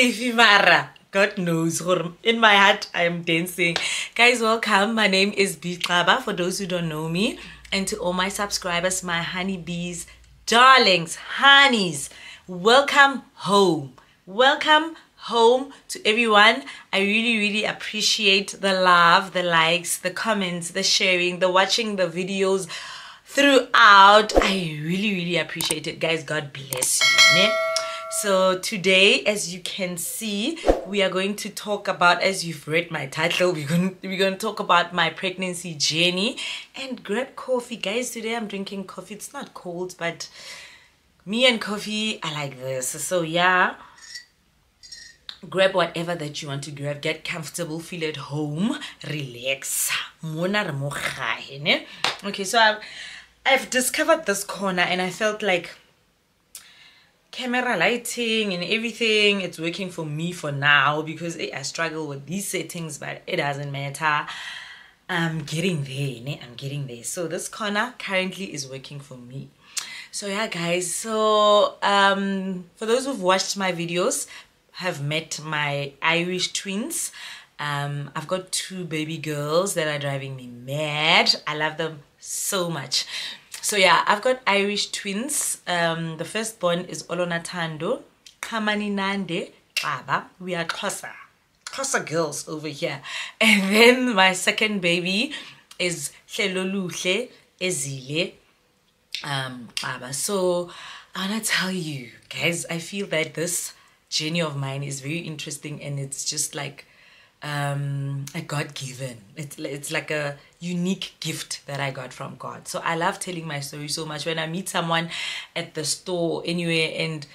guys, Mara. God knows, in my heart I am dancing. Guys, welcome. My name is Bee Xaba, for those who don't know me. And to all my subscribers, my honeybees, darlings, honeys, welcome home. Welcome home to everyone. I really, really appreciate the love, the likes, the comments, the sharing, the watching the videos throughout. I really, really appreciate it. Guys, God bless you. So today, as you can see, we are going to talk about, as you've read my title, we're going, we're going to talk about my pregnancy journey and grab coffee. Guys, today I'm drinking coffee. It's not cold, but me and coffee, I like this. So yeah, grab whatever that you want to grab get comfortable feel at home relax okay so I've, I've discovered this corner and I felt like camera lighting and everything it's working for me for now because I struggle with these settings but it doesn't matter I'm getting there I'm getting there so this corner currently is working for me so yeah guys so um for those who've watched my videos have met my Irish twins. Um, I've got two baby girls that are driving me mad. I love them so much. So yeah, I've got Irish twins. Um, the firstborn is Olonatando, Kamani Nande, Baba. We are Xhosa, Xhosa girls over here. And then my second baby is Hleloluhle Ezile um, Baba. So I wanna tell you guys, I feel that this journey of mine is very interesting and it's just like um, a God given. It's, it's like a unique gift that I got from God. So I love telling my story so much. When I meet someone at the store anywhere and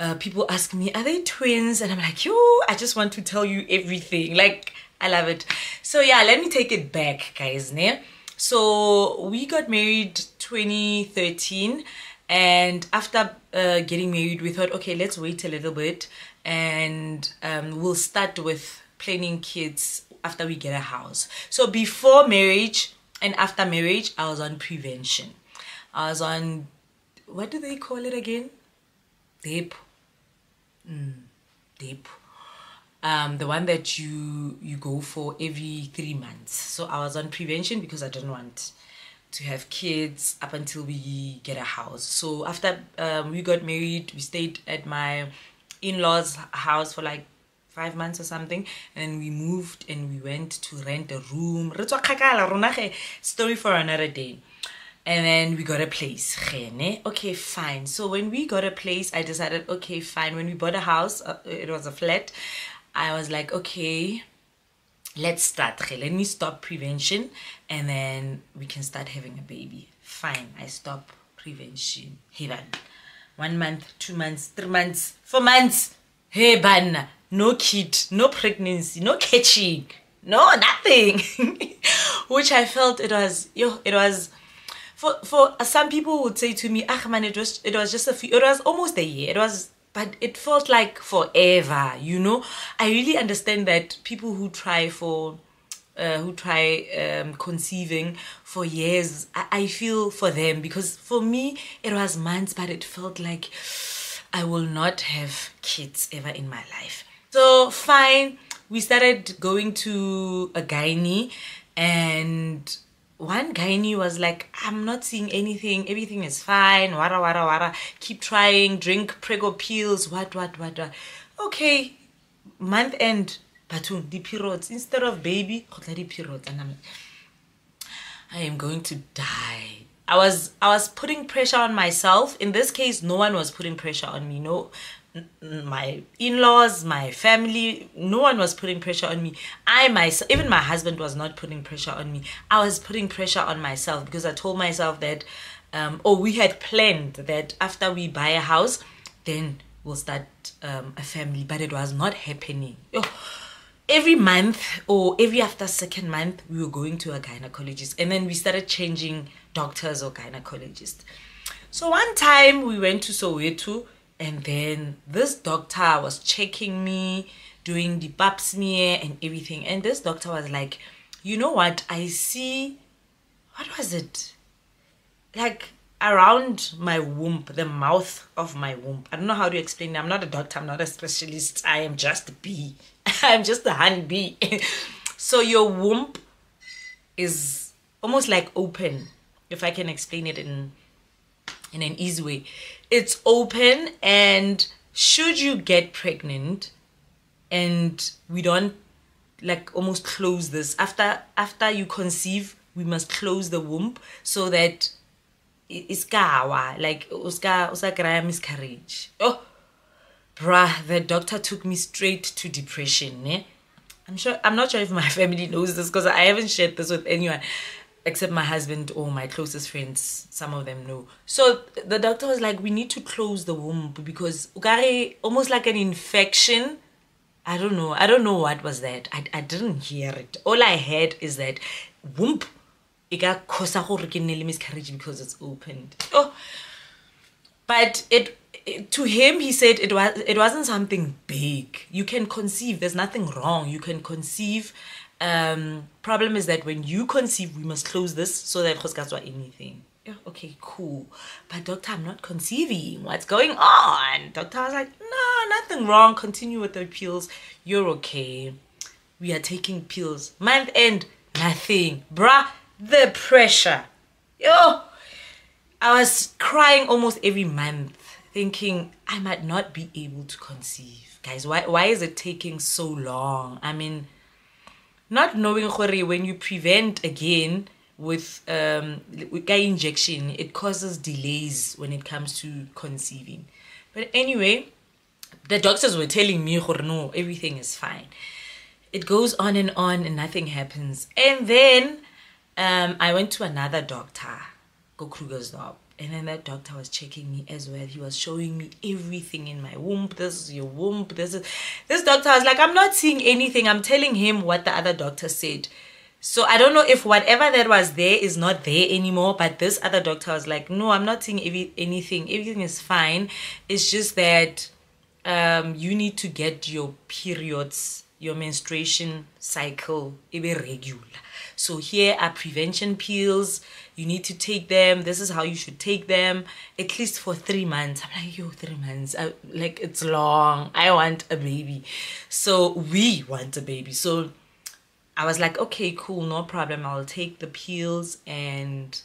uh, people ask me, are they twins? And I'm like, yo, I just want to tell you everything. Like, I love it. So yeah, let me take it back, guys. Ne? So we got married 2013 and after uh, getting married we thought okay let's wait a little bit and um, we'll start with planning kids after we get a house. So before marriage and after marriage i was on prevention. I was on what do they call it again? Depo mm, Depo um, the one that you you go for every three months. So i was on prevention because i didn't want to have kids up until we get a house. So after um, we got married, we stayed at my in-laws house for like five months or something and then we moved and we went to rent a room. Story for another day. And then we got a place okay fine. So when we got a place i decided okay fine. When we bought a house uh, it was a flat i was like okay let's start let me stop prevention and then we can start having a baby. Fine i stop prevention. Hey one month two months three months four months. Hey ban no kid no pregnancy no catching no nothing. Which i felt it was yo it was for for some people would say to me ah man it was it was just a few it was almost a year it was but it felt like forever you know? I really understand that people who try for uh, who try um, conceiving for years I, I feel for them because for me it was months but it felt like i will not have kids ever in my life so fine we started going to a gynae and one gynae was like, I'm not seeing anything. Everything is fine. Wara, wara, wara. Keep trying. Drink prego pills. What, what, what, what. Okay. Month end. Batum, the periods. Instead of baby, the periods. And I'm like, I am going to die. I was I was putting pressure on myself. In this case, no one was putting pressure on me. No, my in-laws my family no one was putting pressure on me. I myself even my husband was not putting pressure on me. I was putting pressure on myself because i told myself that um oh we had planned that after we buy a house then we'll start um, a family but it was not happening. Oh, every month or every after second month we were going to a gynecologist and then we started changing doctors or gynecologists. So one time we went to soweto and then this doctor was checking me doing the pap smear and everything and this doctor was like you know what? I see, what was it? Like around my womb, the mouth of my womb. I don't know how to explain it. I'm not a doctor, I'm not a specialist. I am just a bee. I'm just a honeybee. so your womb is almost like open, if I can explain it in in an easy way. It's open and should you get pregnant and we don't like almost close this after after you conceive we must close the womb so that iskawa like uska usa miscarriage oh bruh the doctor took me straight to depression ne? i'm sure i'm not sure if my family knows this because i haven't shared this with anyone except my husband or my closest friends some of them know. So the doctor was like we need to close the womb because ugari almost like an infection. I don't know. I don't know what was that. I, I didn't hear it. All i heard is that womb nne le miscarriage because it's opened. Oh. But it, it to him he said it was it wasn't something big. You can conceive. There's nothing wrong. You can conceive um problem is that when you conceive we must close this so that or anything. Yeah, okay cool. But doctor i'm not conceiving. What's going on? Doctor was like no nothing wrong. Continue with the pills. You're okay. We are taking pills. Month end nothing. Bruh the pressure. Yo, I was crying almost every month, thinking I might not be able to conceive. Guys, why why is it taking so long? I mean, not knowing when you prevent again with um with guy injection, it causes delays when it comes to conceiving. But anyway, the doctors were telling me no, everything is fine. It goes on and on and nothing happens. And then um, I went to another doctor, go Kruger's Krugersdorp, and then that doctor was checking me as well. He was showing me everything in my womb. This is your womb. This is this doctor was like, I'm not seeing anything. I'm telling him what the other doctor said. So I don't know if whatever that was there is not there anymore. But this other doctor was like, No, I'm not seeing every, anything. Everything is fine. It's just that um, you need to get your periods, your menstruation cycle, be regular. So here are prevention pills. You need to take them. This is how you should take them, at least for three months. I'm like, yo, three months. I, like it's long. I want a baby. So we want a baby. So I was like, okay, cool, no problem. I'll take the pills and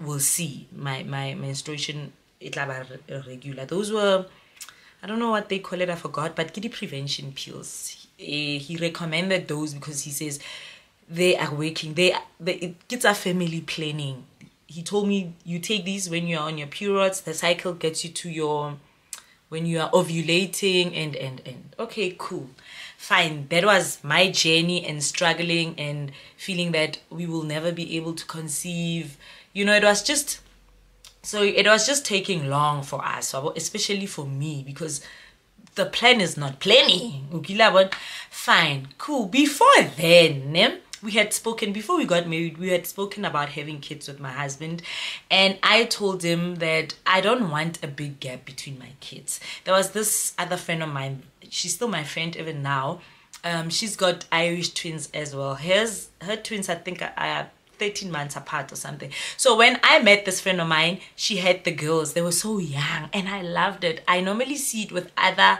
we'll see. My my menstruation regular. Those were I don't know what they call it, I forgot, but kitty prevention pills. He, he recommended those because he says they are working. They, they kids are family planning. He told me you take these when you're on your periods. The cycle gets you to your when you are ovulating and and and okay, cool, fine. That was my journey and struggling and feeling that we will never be able to conceive. You know, it was just so it was just taking long for us, especially for me because the plan is not planning. Fine, cool. Before then, we had spoken before we got married we had spoken about having kids with my husband and i told him that i don't want a big gap between my kids there was this other friend of mine she's still my friend even now um, she's got irish twins as well hers her twins i think are 13 months apart or something. So when I met this friend of mine, she had the girls. They were so young and I loved it. I normally see it with other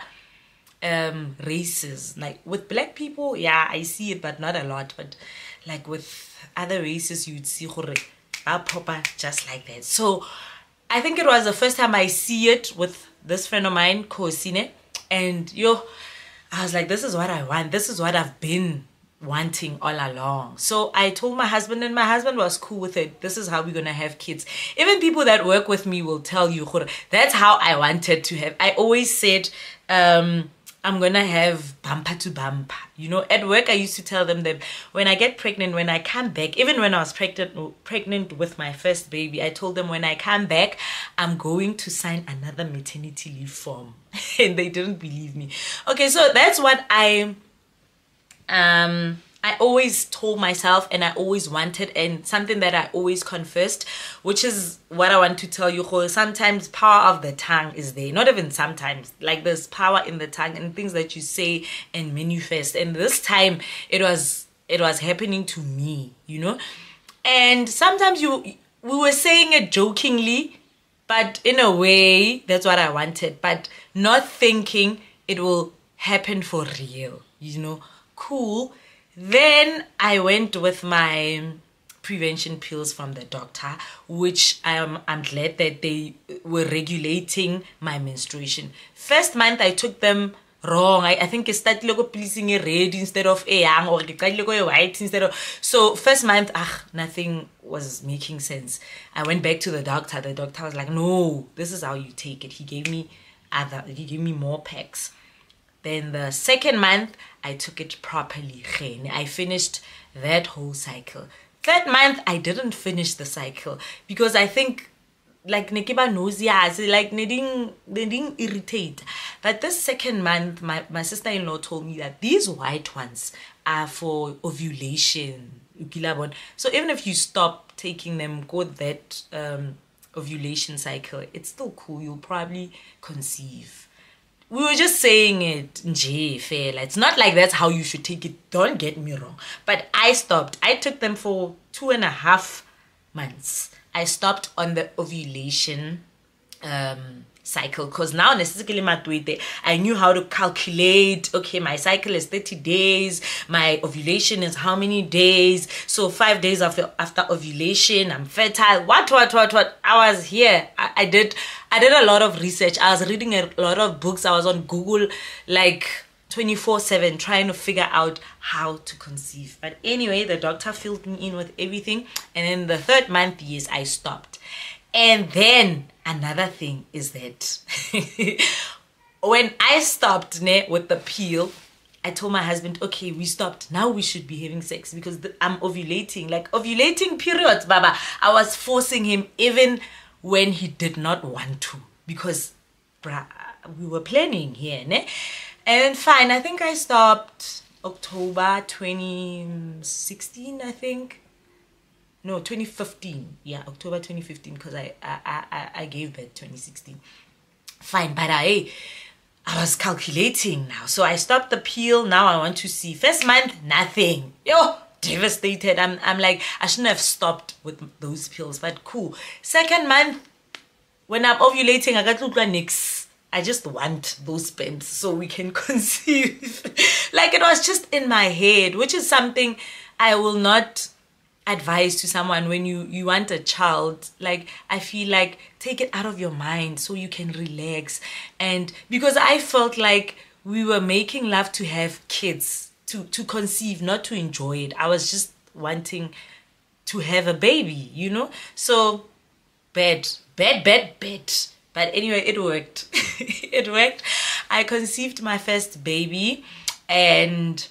um races like with black people yeah i see it but not a lot but like with other races you'd see proper just like that so i think it was the first time i see it with this friend of mine Kosine and yo i was like this is what i want this is what i've been wanting all along. So I told my husband, and my husband was cool with it. This is how we're gonna have kids. Even people that work with me will tell you, that's how I wanted to have. I always said, um, I'm gonna have bumper to bumper. You know, at work I used to tell them that when I get pregnant, when I come back, even when I was pregnant pregnant with my first baby, I told them when I come back, I'm going to sign another maternity leave form. and they didn't believe me. Okay, so that's what I um I always told myself and I always wanted and something that I always confessed, which is what I want to tell you. Sometimes power of the tongue is there. Not even sometimes. Like there's power in the tongue and things that you say and manifest. And this time it was it was happening to me, you know? And sometimes you we were saying it jokingly, but in a way that's what I wanted, but not thinking it will happen for real, you know? Cool. Then I went with my prevention pills from the doctor, which I'm, I'm glad that they were regulating my menstruation. First month I took them wrong. I, I think it's started logo pleasing a red instead of a young or a white instead of so first month ah nothing was making sense. I went back to the doctor. The doctor was like, No, this is how you take it. He gave me other he gave me more packs. Then the second month I took it properly. I finished that whole cycle. Third month I didn't finish the cycle because I think like nekiba nauseous like needing needing irritate. But this second month my, my sister-in-law told me that these white ones are for ovulation. So even if you stop taking them go that um, ovulation cycle it's still cool. You'll probably conceive we were just saying it nje fela it's not like that's how you should take it. Don't get me wrong. But i stopped. I took them for two and a half months. I stopped on the ovulation um, cycle because now necessarily I knew how to calculate okay my cycle is 30 days my ovulation is how many days so five days after after ovulation I'm fertile what what what what I was here I, I did I did a lot of research I was reading a lot of books I was on Google like 24 7 trying to figure out how to conceive. But anyway, the doctor filled me in with everything. And in the third month, yes, I stopped. And then another thing is that when I stopped ne, with the peel, I told my husband, okay, we stopped. Now we should be having sex because the, I'm ovulating. Like ovulating periods, Baba. I was forcing him even when he did not want to because bruh, we were planning here. Ne? And fine, I think I stopped October 2016, I think. No, 2015. Yeah, October 2015 because I, I, I, I gave birth 2016. Fine, but I, I was calculating now. So I stopped the peel. Now I want to see. First month, nothing. Yo, devastated. I'm, I'm like, I shouldn't have stopped with those pills, but cool. Second month, when I'm ovulating, I got to next I just want those sperms so we can conceive. like it was just in my head, which is something I will not advise to someone when you you want a child like i feel like take it out of your mind so you can relax and because i felt like we were making love to have kids to to conceive not to enjoy it i was just wanting to have a baby you know so bad bad bad bad but anyway, it worked. it worked. I conceived my first baby and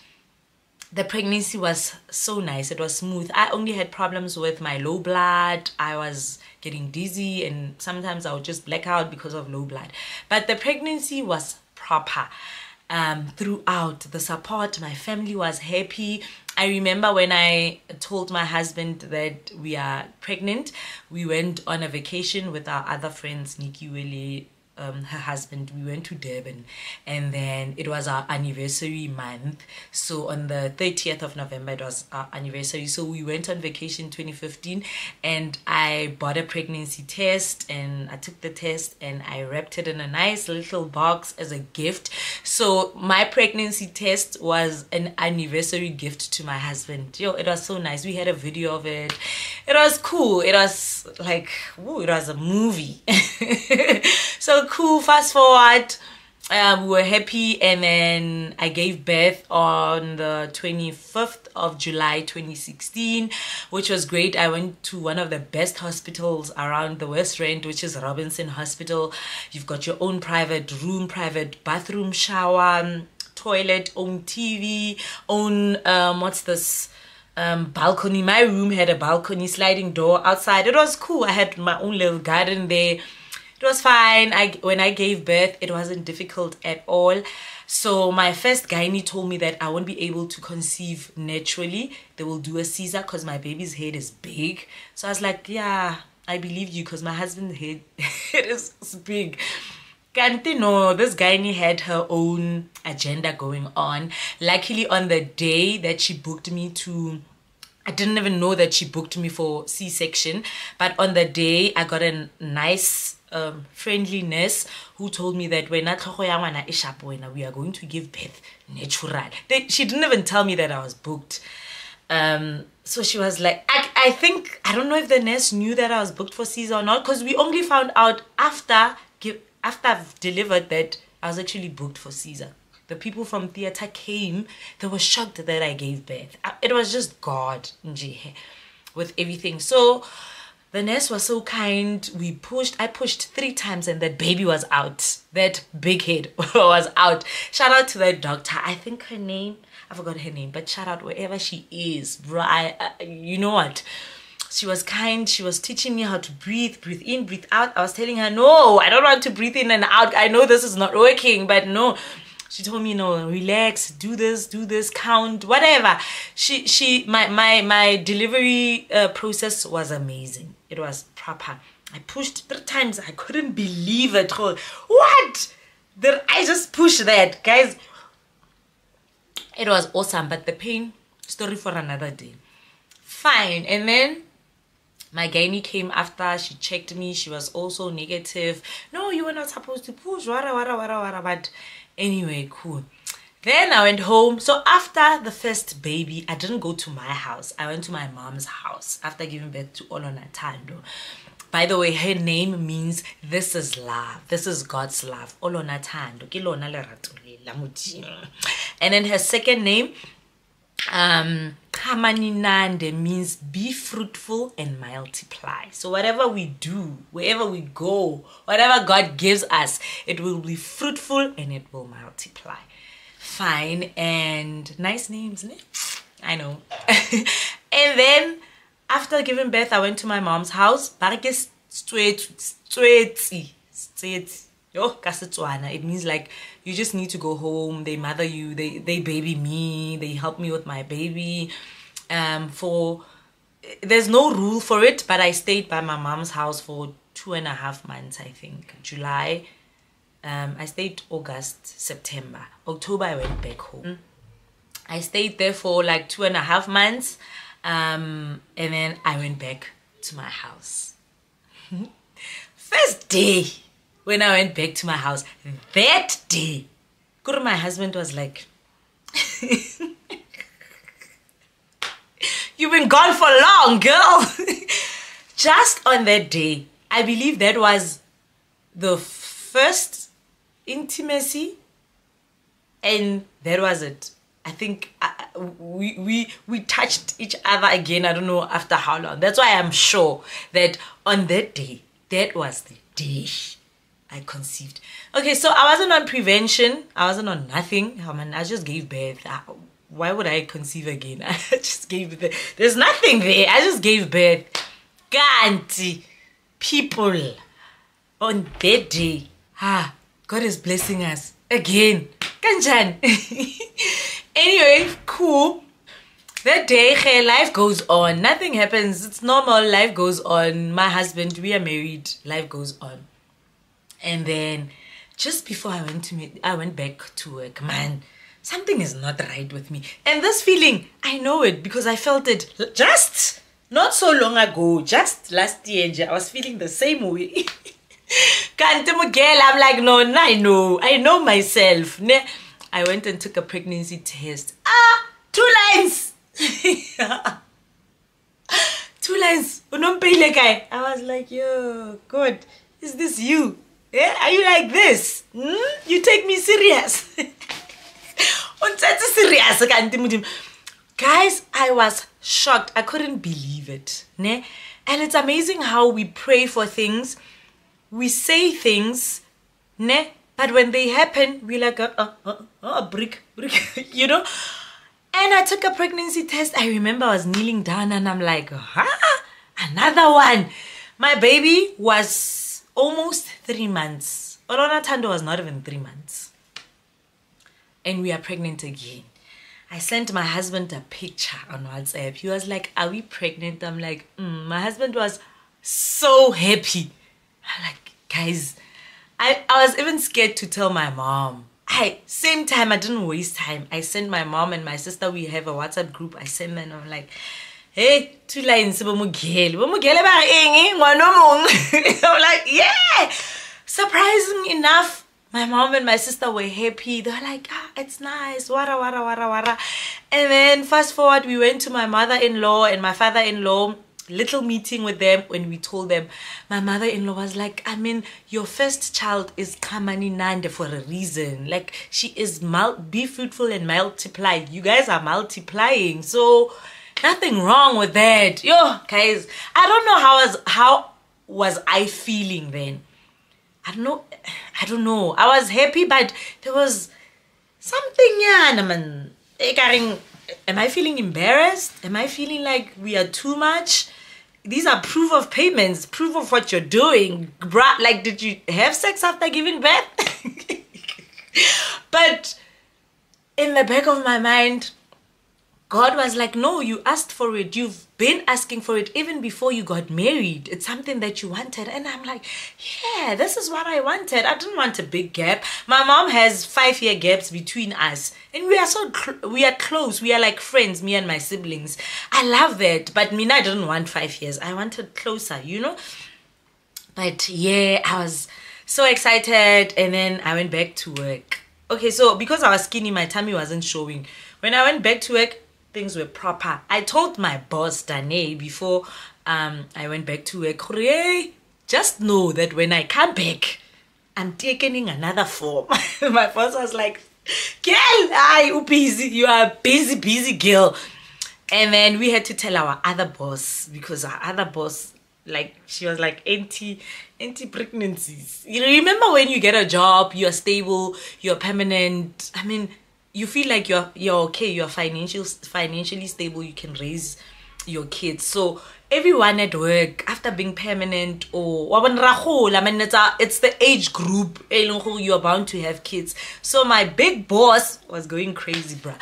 the pregnancy was so nice. It was smooth. I only had problems with my low blood. I was getting dizzy and sometimes I would just black out because of low blood. But the pregnancy was proper um, throughout the support. My family was happy. I remember when I told my husband that we are pregnant, we went on a vacation with our other friends, Nikki Willie, um, her husband, we went to Durban and then it was our anniversary month. So on the 30th of November, it was our anniversary. So we went on vacation 2015 and I bought a pregnancy test and I took the test and I wrapped it in a nice little box as a gift. So my pregnancy test was an anniversary gift to my husband. Yo, it was so nice. We had a video of it. It was cool. It was like, ooh, it was a movie. so cool. Fast forward, uh, we were happy, and then I gave birth on the 25th of July 2016, which was great. I went to one of the best hospitals around the West Rand, which is Robinson Hospital. You've got your own private room, private bathroom, shower, toilet, own TV, own, um, what's this? Um, balcony. My room had a balcony, sliding door outside. It was cool. I had my own little garden there it was fine. I when I gave birth, it wasn't difficult at all. So my first gynae told me that I won't be able to conceive naturally. They will do a Caesar because my baby's head is big. So I was like, yeah, I believe you because my husband's head it is big. Kanti no, this guy had her own agenda going on. Luckily, on the day that she booked me to I didn't even know that she booked me for C-section, but on the day I got a nice um, friendliness who told me that when we are going to give birth natural. They, she didn't even tell me that I was booked. Um, so she was like, I, I think, I don't know if the nurse knew that I was booked for Caesar or not, because we only found out after, after I've delivered that I was actually booked for Caesar the people from theater came they were shocked that i gave birth it was just god with everything so the nurse was so kind. We pushed i pushed three times and that baby was out. That big head was out. Shout out to that doctor. I think her name i forgot her name but shout out wherever she is bro. I, you know what? She was kind. She was teaching me how to breathe breathe in breathe out. I was telling her no i don't want to breathe in and out. I know this is not working but no. She told me, no, relax, do this, do this, count, whatever. She, she, my, my, my delivery uh, process was amazing. It was proper. I pushed three times. I couldn't believe it. What? Did I just push that, guys? It was awesome, but the pain story for another day. Fine, and then my gynae came after she checked me she was also negative no you were not supposed to push wara wara wara wara but anyway cool then i went home. So after the first baby i didn't go to my house. I went to my mom's house after giving birth to olonatando. By the way her name means this is love. This is god's love. Olonatando. And then her second name um Kamaninande means be fruitful and multiply. So whatever we do, wherever we go, whatever God gives us, it will be fruitful and it will multiply. Fine and nice names? I know. and then after giving birth, I went to my mom's house. Barikes Yo, Kasetswana. It means like you just need to go home. They mother you. They they baby me. They help me with my baby. Um, for there's no rule for it, but I stayed by my mom's house for two and a half months. I think July. Um, I stayed August, September, October. I went back home. I stayed there for like two and a half months, um, and then I went back to my house. First day when I went back to my house that day, my husband was like, You've been gone for long, girl. Just on that day, I believe that was the first intimacy, and that was it. I think we we we touched each other again. I don't know after how long. That's why I'm sure that on that day, that was the day I conceived. Okay, so I wasn't on prevention. I wasn't on nothing. I mean, I just gave birth. I, why would I conceive again? I just gave birth. There's nothing there. I just gave birth. Ganti, people, on that day, ah, God is blessing us again. Kanchan. anyway, cool. That day, life goes on. Nothing happens. It's normal. Life goes on. My husband, we are married. Life goes on and then just before I went to meet, I went back to work, man, something is not right with me. And this feeling, I know it because I felt it just not so long ago, just last year, I was feeling the same way. Can't I'm like, no, I know, I know myself. Ne, I went and took a pregnancy test. Ah, two lines. two lines. I was like, yo, God, is this you? Yeah, are you like this? Hmm? You take me serious. serious Guys, I was shocked. I couldn't believe it. Ne? And it's amazing how we pray for things, we say things, ne? but when they happen, we're like, a, uh, brick, brick, you know? And I took a pregnancy test. I remember I was kneeling down and I'm like, huh? Another one. My baby was almost three months. Olona Tando was not even three months. And we are pregnant again. I sent my husband a picture on WhatsApp. He was like, Are we pregnant? I'm like, mm. My husband was so happy. Like, Guys, I, I was even scared to tell my mom. I same time I didn't waste time. I sent my mom and my sister. We have a WhatsApp group. I sent them. I'm like, hey, two lines. Mong. I'm like, yeah. Surprising enough, my mom and my sister were happy. They were like, ah, it's nice. Wara wara wara wara. And then fast forward, we went to my mother-in-law and my father-in-law little meeting with them when we told them my mother-in-law was like i mean your first child is kamani nande for a reason. Like she is mul- be fruitful and multiply. You guys are multiplying. So nothing wrong with that. Yo guys i don't know how was how was i feeling then. I don't know i don't know. I was happy but there was something yeah man eh, am i feeling embarrassed? Am i feeling like we are too much these are proof of payments, proof of what you're doing. Like, did you have sex after giving birth? but in the back of my mind, God was like, No, you asked for it. You've been asking for it even before you got married. It's something that you wanted. And I'm like, Yeah, this is what I wanted. I didn't want a big gap. My mom has five year gaps between us. And we are so, we are close. We are like friends, me and my siblings. I love that. But me, I didn't want five years. I wanted closer, you know? But yeah, I was so excited. And then I went back to work. Okay, so because I was skinny, my tummy wasn't showing. When I went back to work, things were proper. I told my boss, Dane, before um, I went back to work, hey, just know that when I come back, I'm taking another form. my boss was like, girl, I you busy. You are a busy, busy girl. And then we had to tell our other boss because our other boss, like, she was like anti anti pregnancies. You remember when you get a job, you're stable, you're permanent. I mean, you feel like you're you're okay you're financial financially stable you can raise your kids. So everyone at work after being permanent or it's, the age group you're bound to have kids. So my big boss was going crazy bruh.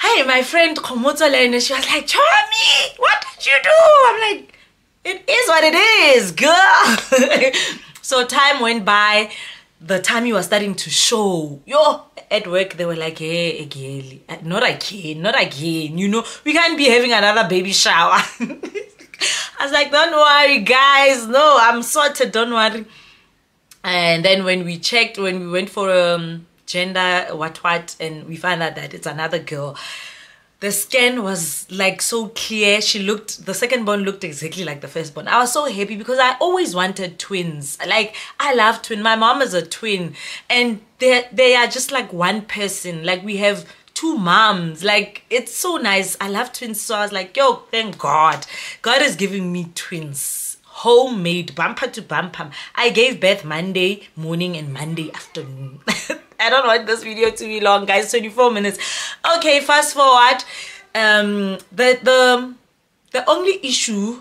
Hey my friend Komoto and she was like Chomi what did you do? I'm like it is what it is girl. So time went by the tummy was starting to show. Yo, at work they were like, hey, again, uh, not again, not again. You know, we can't be having another baby shower. I was like, don't worry, guys. No, I'm sorted. Don't worry. And then when we checked, when we went for um gender what what, and we found out that it's another girl the scan was like so clear. She looked the second born looked exactly like the first born i was so happy because i always wanted twins. Like i love twin. My mom is a twin. And they they are just like one person. Like we have two moms. Like it's so nice. I love twins. So i was like yo thank god. God is giving me twins. Homemade bumper to bumper. I gave birth monday morning and monday afternoon I don't want this video to be long, guys. 24 minutes. Okay, fast forward. Um, the the the only issue,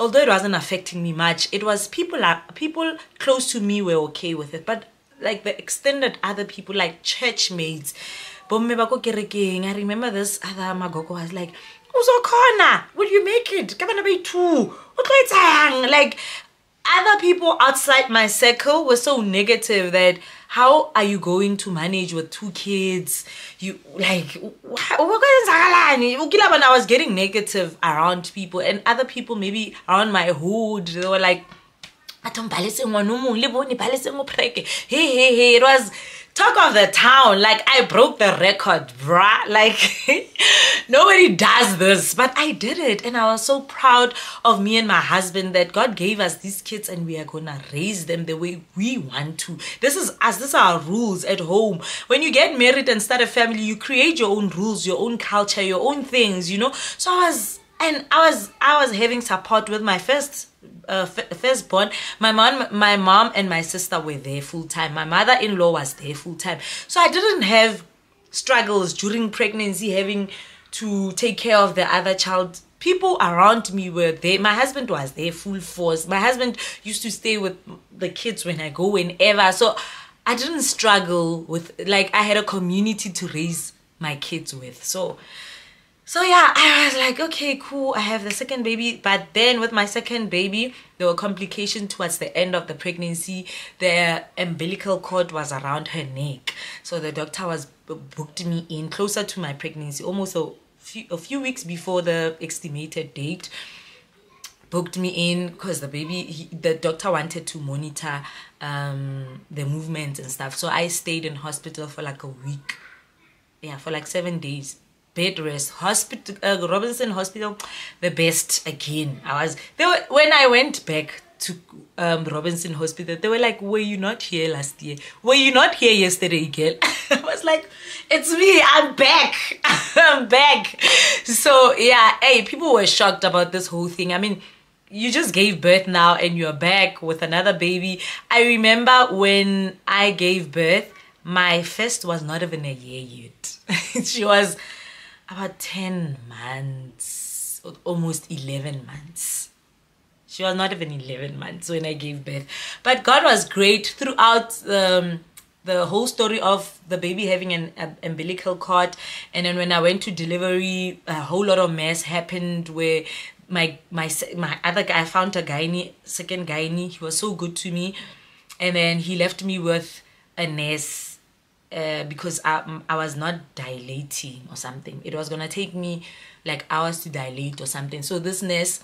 although it wasn't affecting me much, it was people people close to me were okay with it, but like the extended other people, like church mates. I remember this other Magoko was like, uzokhona will you make it kabana bayi-two like other people outside my circle were so negative that how are you going to manage with two kids? You like I was getting negative around people and other people maybe around my hood they were like hey hey hey it was talk of the town like i broke the record bruh. Like nobody does this but i did it and i was so proud of me and my husband that god gave us these kids and we are gonna raise them the way we want to. This is us this are our rules at home. When you get married and start a family you create your own rules your own culture your own things you know? So i was and i was i was having support with my first uh, firstborn, my mom, my mom and my sister were there full time. My mother-in-law was there full time. So I didn't have struggles during pregnancy having to take care of the other child. People around me were there. My husband was there full force. My husband used to stay with the kids when I go whenever. So I didn't struggle with like I had a community to raise my kids with. So so yeah, I was like, okay, cool. I have the second baby, but then with my second baby, there were complications towards the end of the pregnancy. The umbilical cord was around her neck, so the doctor was booked me in closer to my pregnancy, almost a few a few weeks before the estimated date. Booked me in because the baby, he, the doctor wanted to monitor um, the movements and stuff. So I stayed in hospital for like a week, yeah, for like seven days bed rest hospital uh, robinson hospital the best again. I was they were when i went back to um, robinson hospital they were like were you not here last year? Were you not here yesterday girl? I was like it's me i'm back i'm back. So yeah hey people were shocked about this whole thing. I mean you just gave birth now and you're back with another baby. I remember when i gave birth my first was not even a year yet. She was about 10 months, almost 11 months. She was not even 11 months when I gave birth. But God was great throughout um, the whole story of the baby having an, umbilical cord. And then when I went to delivery, a whole lot of mess happened where my my my other guy I found a gynae, second gynae. He was so good to me. And then he left me with a nurse uh, because I, I was not dilating or something. It was gonna take me like hours to dilate or something. So this nurse,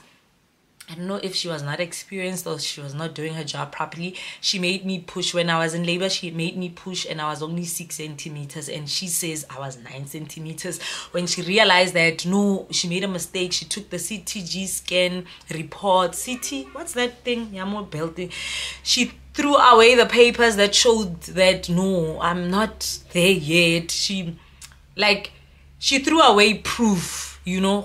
I don't know if she was not experienced or she was not doing her job properly. She made me push when I was in labor. She made me push and I was only six centimeters and she says I was nine centimeters. When she realized that no, she made a mistake. She took the CTG scan report. CT, what's that thing? Yamo belting. She threw away the papers that showed that no, I'm not there yet. She like she threw away proof, you know.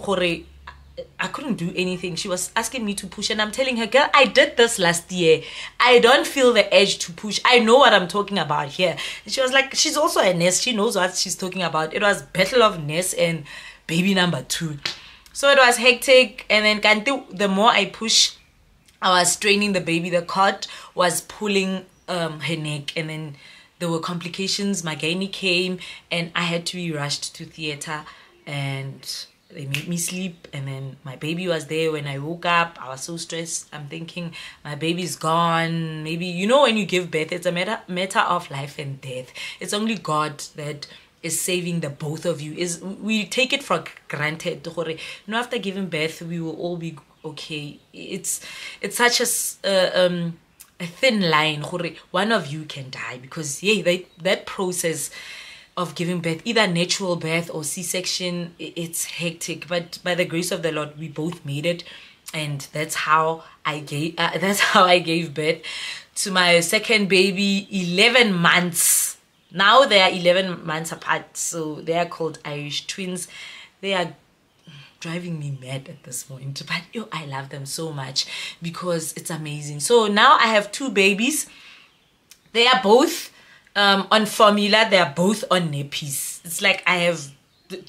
I couldn't do anything. She was asking me to push, and I'm telling her, girl, I did this last year. I don't feel the edge to push. I know what I'm talking about here. And she was like, she's also a nurse. She knows what she's talking about. It was battle of nurse and baby number two. So it was hectic. And then the more I push, I was straining the baby. The cord was pulling um, her neck, and then there were complications. My gynae came, and I had to be rushed to theater, and they made me sleep. And then my baby was there when I woke up. I was so stressed. I'm thinking my baby's gone. Maybe you know when you give birth, it's a matter matter of life and death. It's only God that is saving the both of you. Is we take it for granted. Know, after giving birth, we will all be okay it's it's such a uh, um a thin line one of you can die because yeah that process of giving birth either natural birth or c-section it's hectic. But by the grace of the lord we both made it. And that's how i gave uh, that's how i gave birth to my second baby 11 months. Now they are 11 months apart. So they are called irish twins. They are driving me mad at this point but yo i love them so much because it's amazing. So now i have two babies. They are both um, on formula. They are both on nappies. It's like i have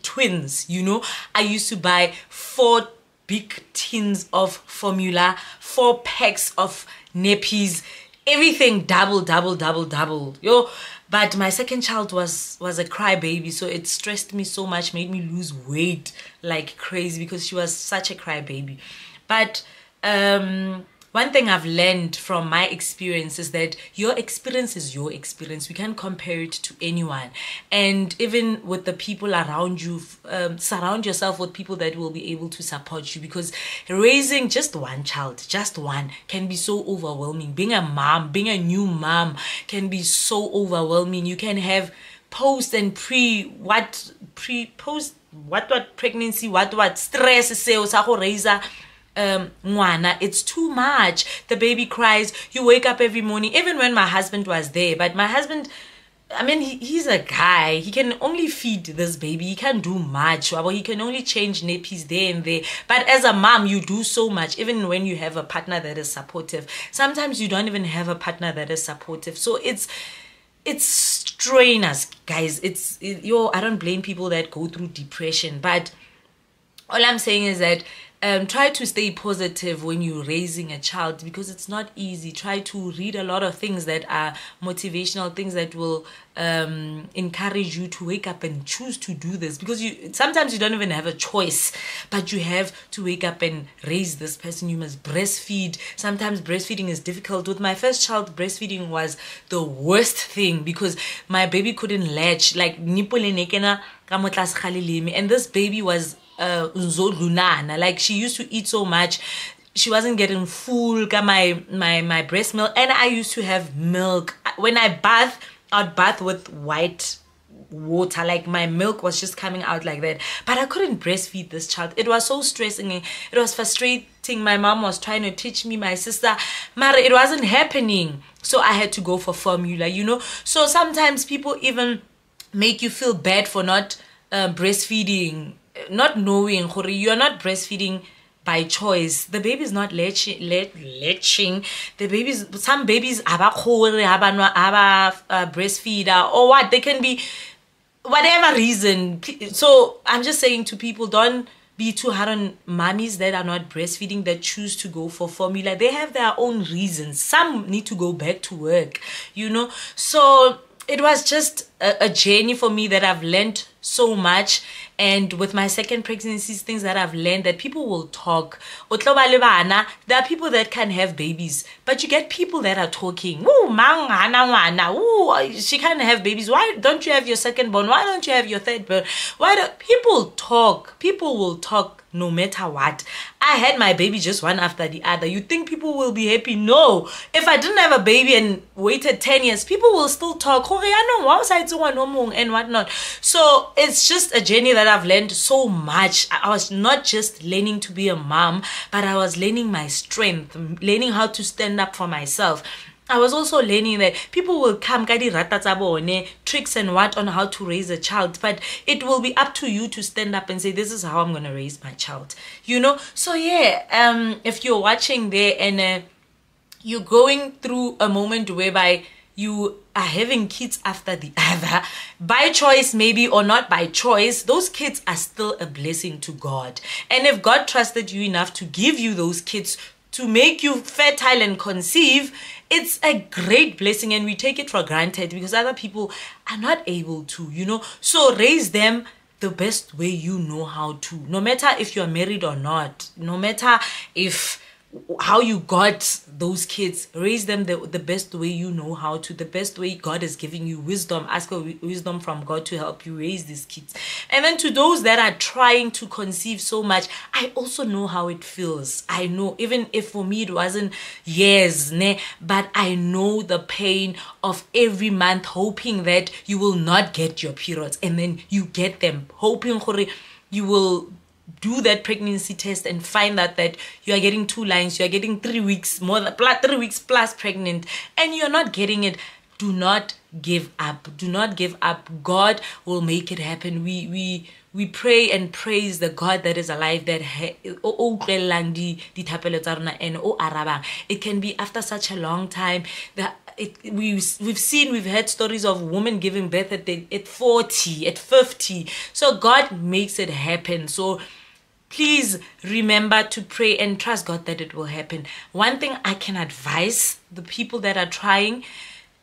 twins you know? I used to buy four big tins of formula four packs of nappies. Everything double double double double yo but my second child was was a crybaby so it stressed me so much made me lose weight like crazy because she was such a crybaby. But um one thing I've learned from my experience is that your experience is your experience. We can't compare it to anyone. And even with the people around you, um, surround yourself with people that will be able to support you because raising just one child, just one, can be so overwhelming. Being a mom, being a new mom can be so overwhelming. You can have post and pre, what, pre, post, what, what pregnancy, what, what stress, say, raise um ngwana it's too much the baby cries you wake up every morning even when my husband was there but my husband I mean, he, he's a guy. He can only feed this baby. He can't do much. Well, he can only change nappies there and there. But as a mom, you do so much, even when you have a partner that is supportive. Sometimes you don't even have a partner that is supportive. So it's it's strenuous, guys. It's it, yo. I don't blame people that go through depression, but all I'm saying is that um, try to stay positive when you're raising a child because it's not easy. Try to read a lot of things that are motivational, things that will um, encourage you to wake up and choose to do this because you sometimes you don't even have a choice, but you have to wake up and raise this person. You must breastfeed. Sometimes breastfeeding is difficult. With my first child, breastfeeding was the worst thing because my baby couldn't latch. Like nipple and this baby was uh. Like she used to eat so much. She wasn't getting full got my my my breast milk. And I used to have milk. When I bath, I'd bath with white water. Like my milk was just coming out like that. But i couldn't breastfeed this child. It was so stressing. It was frustrating. My mom was trying to teach me my sister. But it wasn't happening. So i had to go for formula you know? So sometimes people even make you feel bad for not uh, breastfeeding not knowing you're not breastfeeding by choice. The baby is not latching, latching. the babies some babies have have a uh, breastfeeder or what. They can be whatever reason. So i'm just saying to people don't be too hard on mommies that are not breastfeeding that choose to go for formula. They have their own reasons. Some need to go back to work you know. So it was just a, a journey for me that i've learned so much and with my second pregnancies things that i've learned that people will talk there are people that can have babies but you get people that are talking Ooh, uh, she can't have babies why don't you have your second born why don't you have your third born why do people talk people will talk no matter what. I had my baby just one after the other. You think people will be happy? No. If I didn't have a baby and waited 10 years, people will still talk, and whatnot. So it's just a journey that I've learned so much. I was not just learning to be a mom, but I was learning my strength, learning how to stand up for myself. I was also learning that people will come kadi rata tricks and what on how to raise a child but it will be up to you to stand up and say this is how I'm to raise my child you know so yeah um if you're watching there and uh, you're going through a moment whereby you are having kids after the other by choice maybe or not by choice those kids are still a blessing to god. And if god trusted you enough to give you those kids to make you fertile and conceive it's a great blessing and we take it for granted because other people are not able to you know. So raise them the best way you know how to no matter if you're married or not no matter if how you got those kids raise them the, the best way you know how to the best way god is giving you wisdom ask for wisdom from god to help you raise these kids. And then to those that are trying to conceive so much i also know how it feels. I know even if for me it wasn't years ne, but i know the pain of every month hoping that you will not get your periods and then you get them hoping you will do that pregnancy test and find out that you are getting two lines, you are getting three weeks more than three weeks plus pregnant, and you're not getting it. Do not give up. Do not give up. God will make it happen. We we we pray and praise the God that is alive that it can be after such a long time that it, we, we've seen, we've heard stories of women giving birth at, the, at 40, at 50. So God makes it happen. So please remember to pray and trust God that it will happen. One thing I can advise the people that are trying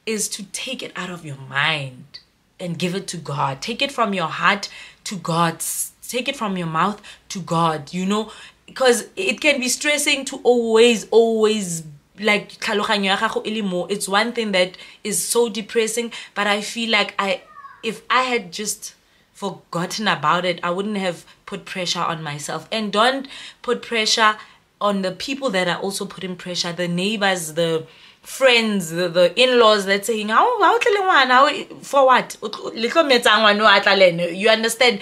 is to take it out of your mind and give it to God. Take it from your heart to God. Take it from your mouth to God, you know, because it can be stressing to always, always like it's one thing that is so depressing but i feel like i if i had just forgotten about it i wouldn't have put pressure on myself. And don't put pressure on the people that are also putting pressure the neighbors the friends the, the in-laws that saying how how for what? You understand?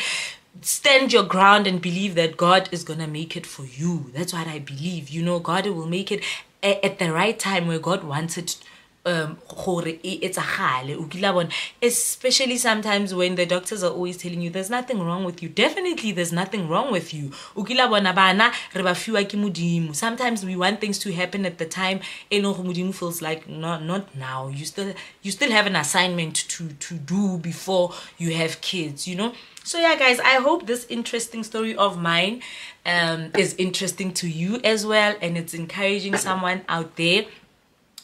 Stand your ground and believe that God is gonna make it for you. That's what I believe. You know, God will make it at the right time where God wants it um gore e etsagale o kila bona. Especially sometimes when the doctors are always telling you there's nothing wrong with you. Definitely there's nothing wrong with you. O kila bona bana re ba fiwa ke modimo. Sometimes we want things to happen at the time e leng gore modimo feels like not, not now. You still you still have an assignment to to do before you have kids you know? So yeah guys i hope this interesting story of mine um, is interesting to you as well and it's encouraging someone out there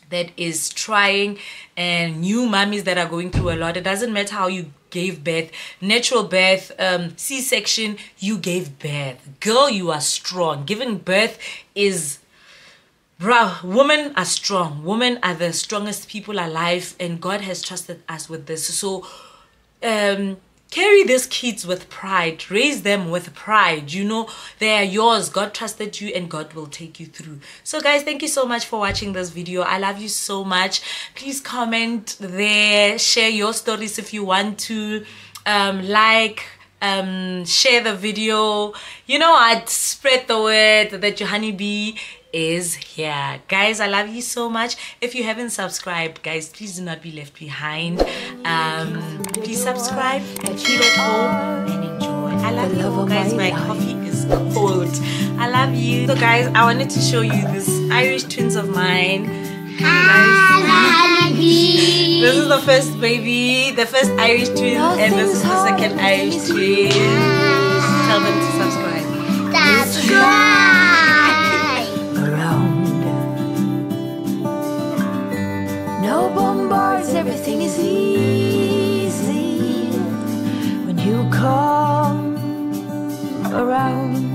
that is trying and new mummies that are going through a lot it doesn't matter how you gave birth natural birth um, c-section you gave birth girl you are strong giving birth is Bro, women are strong. Women are the strongest people alive, and God has trusted us with this. So, um, carry these kids with pride. Raise them with pride you know. They are yours. God trusted you and god will take you through. So guys thank you so much for watching this video. I love you so much. Please comment there. Share your stories if you want to. Um, like um, share the video. You know i'd spread the word that your honeybee is here. Guys i love you so much. If you haven't subscribed guys please do not be left behind. Um please subscribe and at home and enjoy. I love you all guys. My coffee is cold. I love you. So guys i wanted to show you this irish twins of mine. This is the first baby the first irish twin and this is the second irish twin. Tell them to subscribe. Subscribe. Bombards, everything is easy when you come around.